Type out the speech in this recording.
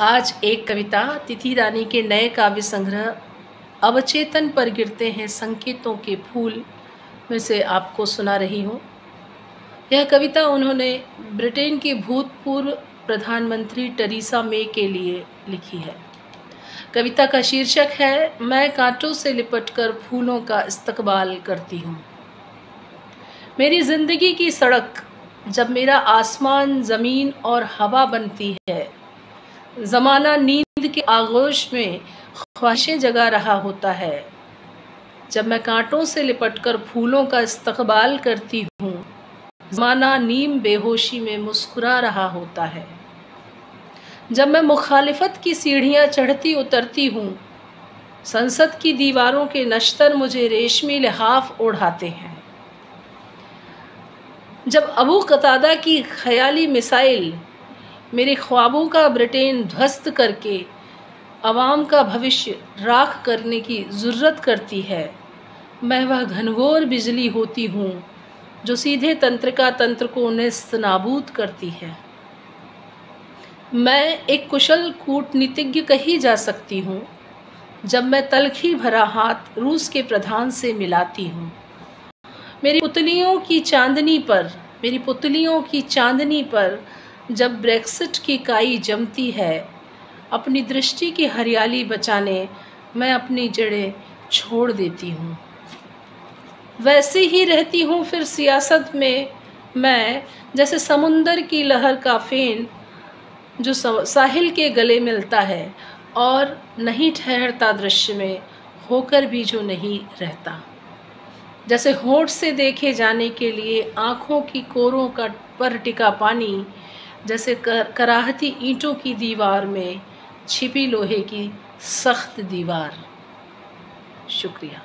आज एक कविता, तिथि रानी के नए काव्य संग्रह, अवचेतन पर गिरते हैं संकेतों के फूल, में से आपको सुना रही हूँ। यह कविता उन्होंने ब्रिटेन की भूतपूर्व प्रधानमंत्री टरीसा मे के लिए लिखी है। कविता का शीर्षक है, मैं कांटों से लिपटकर फूलों का इस्तकबाल करती हूँ। मेरी ज़िंदगी की सड़क, जब मेरा आसमान, ज़मीन और हवा बनती है ज़माना नींद के आगोश में ख्वाहिशें जगा रहा होता है। जब मैं कांटों से लिपटकर फूलों का इस्तकबाल करती हूँ, ज़माना नीम बेहोशी में मुस्कुरा रहा होता है। जब मैं मुखालिफत की सीढ़ियाँ चढ़ती उतरती हूँ, संसद की दीवारों के नश्तर मुझे रेशमी लिहाफ ओढ़ाते हैं। जब अबू कतादा की ख्याली मिसाइल मेरे ख्वाबों का ब्रिटेन ध्वस्त करके आवाम का भविष्य राख करने की ज़रूरत करती है। मैं वह घनघोर बिजली होती हूँ, जो सीधे तंत्र का तंत्र को निस्त नाबूद करती है। मैं एक कुशल कूटनीतिज्ञ कही जा सकती हूँ, जब मैं तलखी भरा हाथ रूस के प्रधान से मिलाती हूँ। मेरी पुतलियों की चांदनी पर, मेरी पुतलियों की चांदनी पर जब ब्रेक्सिट की काई जमती है, अपनी दृष्टि की हरियाली बचाने मैं अपनी जड़ें छोड़ देती हूँ। वैसे ही रहती हूँ फिर सियासत में मैं, जैसे समुंदर की लहर का फेन, जो साहिल के गले मिलता है, और नहीं ठहरता दृश्य में होकर भी जो नहीं रहता। जैसे होठ से देखे जाने के लिए आँखों की कोरों का पर टिका पानी जैसे कर, कराहती ईंटों की दीवार में छिपी लोहे की सख्त दीवार। शुक्रिया।